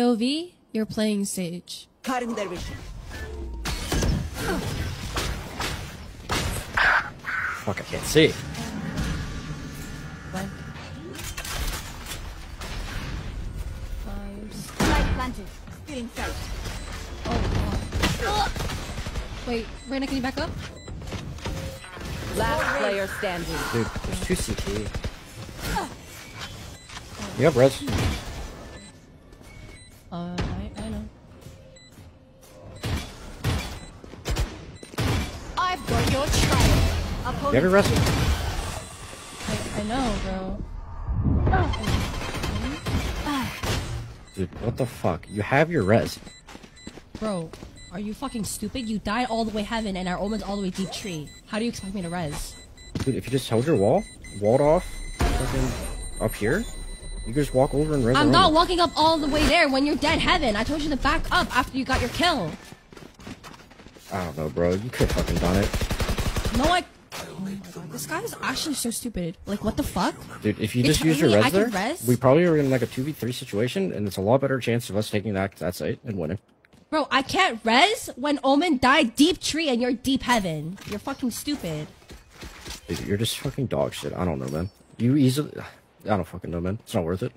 POV, you're playing Sage. Cutting their vision. Fuck, I can't see. One. Five. Light planted. Feeling sight. Oh, God. Wait, Reyna, can you back up? Last player standing. Dude, there's two CT. You have res. Uh, I, I know. I've got your trail. You have your Opponent res. I, I know, bro. Dude, what the fuck? You have your res. Bro, are you fucking stupid? You died all the way heaven and our omen's all the way deep tree. How do you expect me to res? Dude, if you just held your wall, walled off, fucking up here, you just walk over and res I'm not walking up all the way there when you're dead heaven. I told you to back up after you got your kill. I don't know, bro. You could have fucking done it. No, I. Oh God, this guy is actually so stupid. Like, what the fuck? Dude, if you You're just use your res there, res? we probably are in like a 2v3 situation, and it's a lot better chance of us taking that, that site and winning. Bro, I can't res when Omen died deep tree and you're deep heaven. You're fucking stupid. Dude, you're just fucking dog shit. I don't know, man. You easily... I don't fucking know, man. It's not worth it.